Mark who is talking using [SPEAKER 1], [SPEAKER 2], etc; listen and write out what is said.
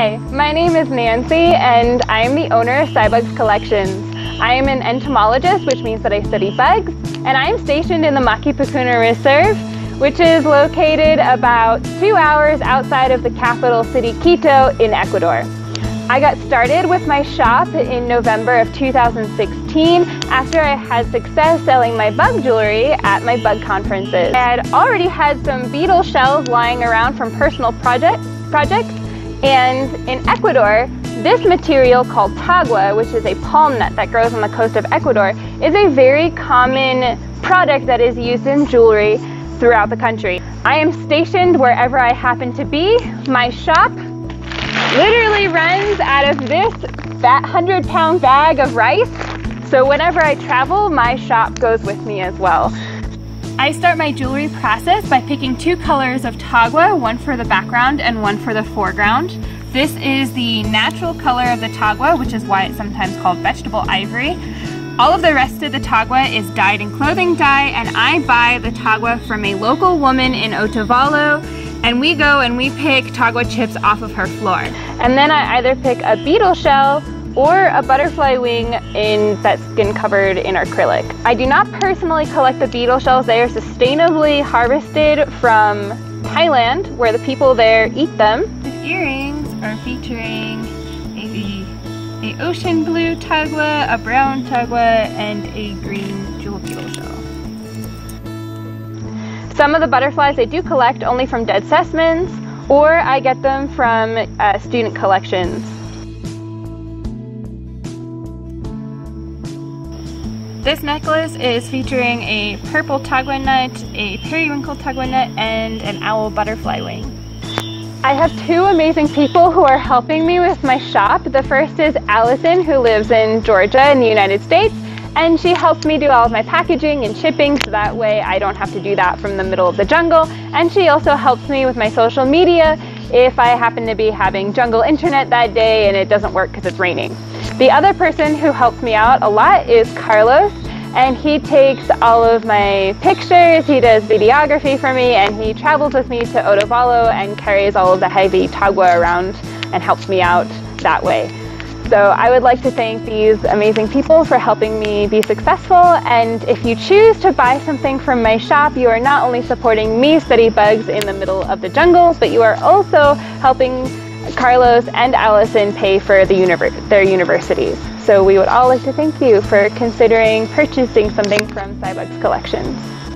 [SPEAKER 1] Hi, my name is Nancy and I am the owner of SciBugs Collections. I am an entomologist, which means that I study bugs, and I am stationed in the Maquipucuna Reserve, which is located about two hours outside of the capital city Quito in Ecuador. I got started with my shop in November of 2016 after I had success selling my bug jewelry at my bug conferences. I had already had some beetle shells lying around from personal project, projects and in Ecuador, this material called tagua, which is a palm nut that grows on the coast of Ecuador, is a very common product that is used in jewelry throughout the country. I am stationed wherever I happen to be. My shop literally runs out of this 100 pound bag of rice. So whenever I travel, my shop goes with me as well. I start my jewelry process by picking two colors of tagua, one for the background and one for the foreground. This is the natural color of the tagua, which is why it's sometimes called vegetable ivory. All of the rest of the tagua is dyed in clothing dye, and I buy the tagua from a local woman in Otavalo, and we go and we pick tagua chips off of her floor. And then I either pick a beetle shell or a butterfly wing in that's been covered in acrylic. I do not personally collect the beetle shells. They are sustainably harvested from Thailand, where the people there eat them. The earrings are featuring a, a ocean blue tagua, a brown tagua, and a green jewel beetle shell. Some of the butterflies I do collect only from dead specimens, or I get them from uh, student collections. This necklace is featuring a purple tagua nut, a periwinkle tagua nut, and an owl butterfly wing. I have two amazing people who are helping me with my shop. The first is Allison, who lives in Georgia in the United States, and she helps me do all of my packaging and shipping so that way I don't have to do that from the middle of the jungle. And she also helps me with my social media if I happen to be having jungle internet that day and it doesn't work because it's raining. The other person who helps me out a lot is Carlos and he takes all of my pictures, he does videography for me, and he travels with me to Otavalo and carries all of the heavy tagua around and helps me out that way. So I would like to thank these amazing people for helping me be successful and if you choose to buy something from my shop, you are not only supporting me study bugs in the middle of the jungle, but you are also helping Carlos and Allison pay for the univer their universities. So we would all like to thank you for considering purchasing something from SciBugs Collections.